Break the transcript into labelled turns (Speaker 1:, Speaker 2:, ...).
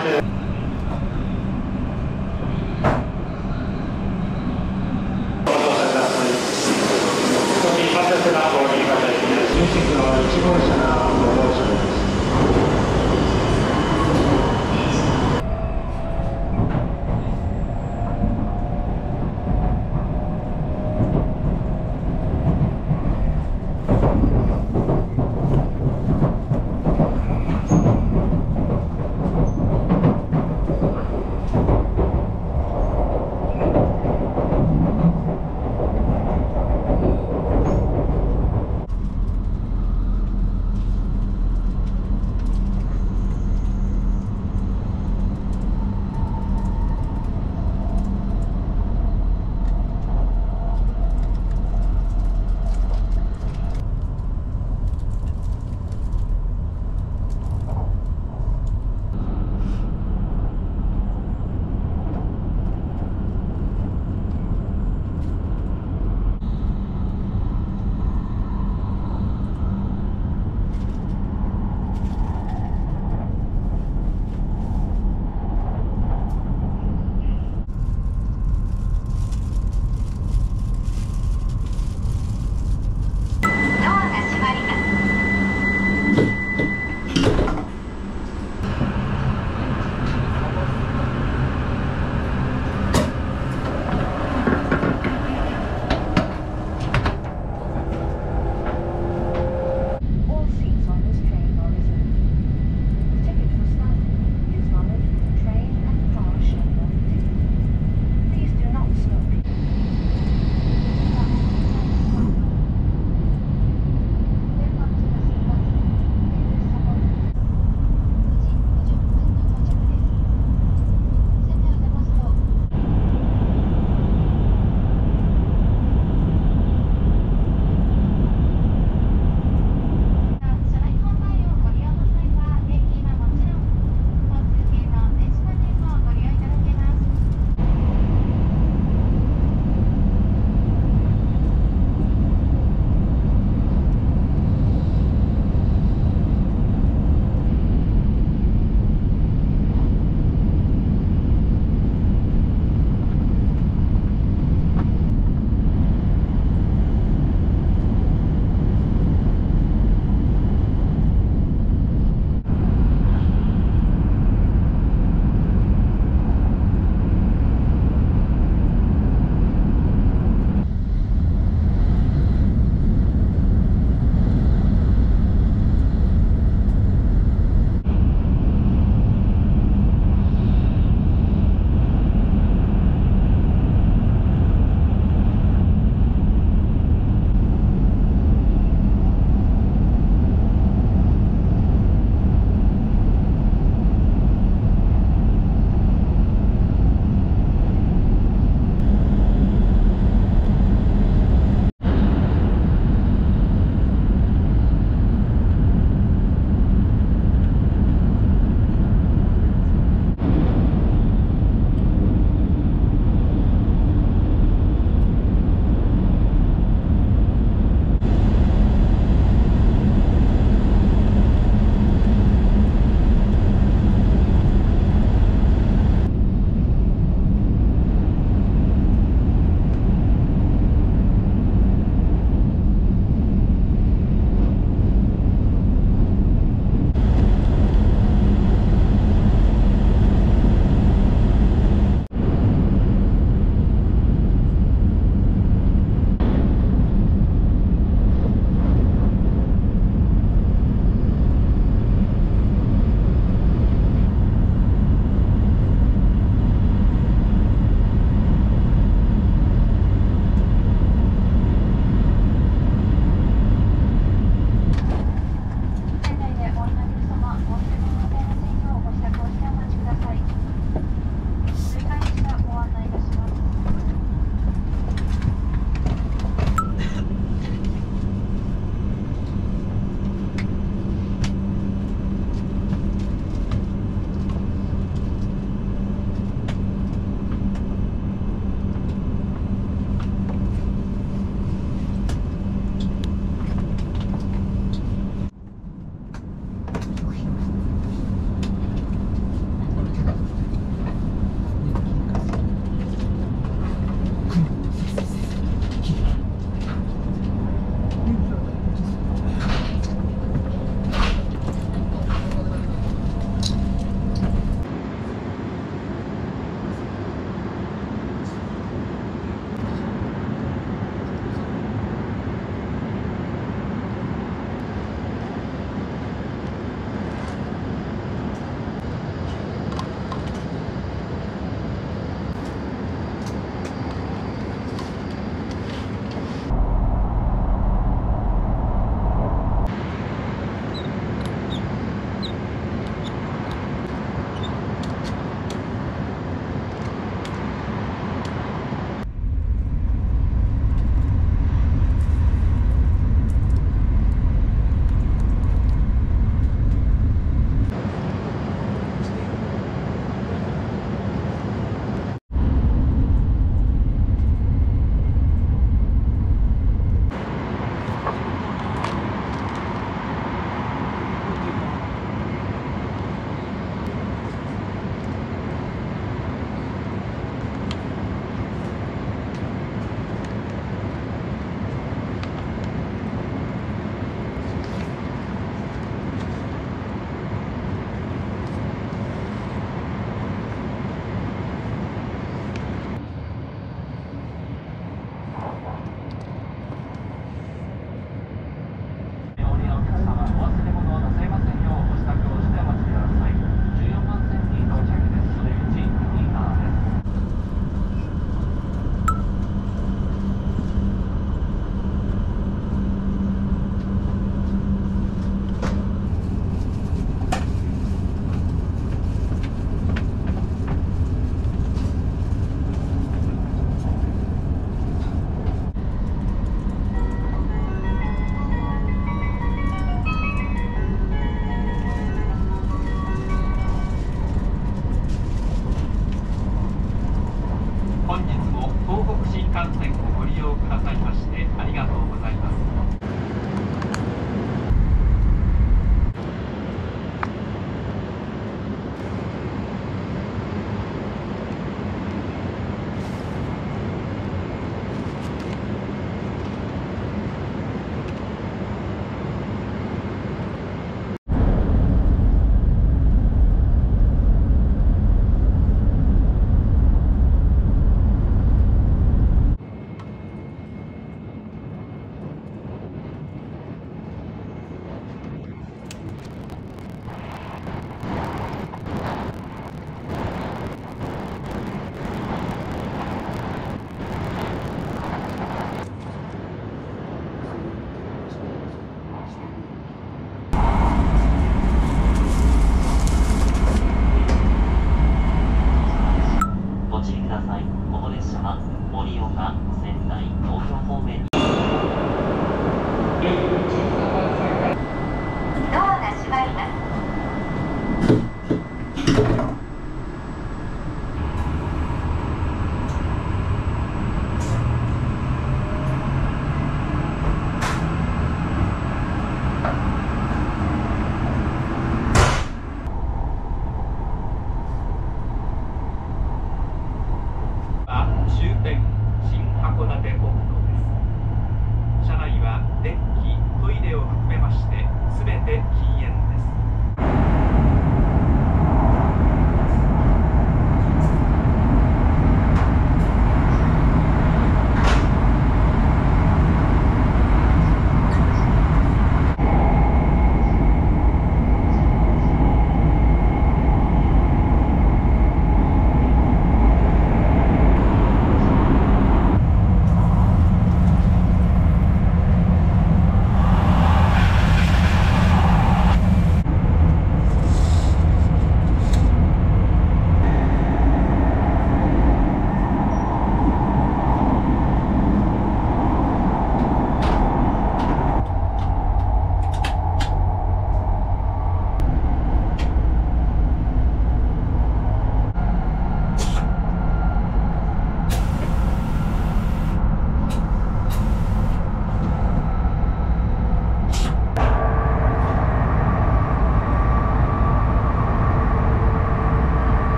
Speaker 1: Bye.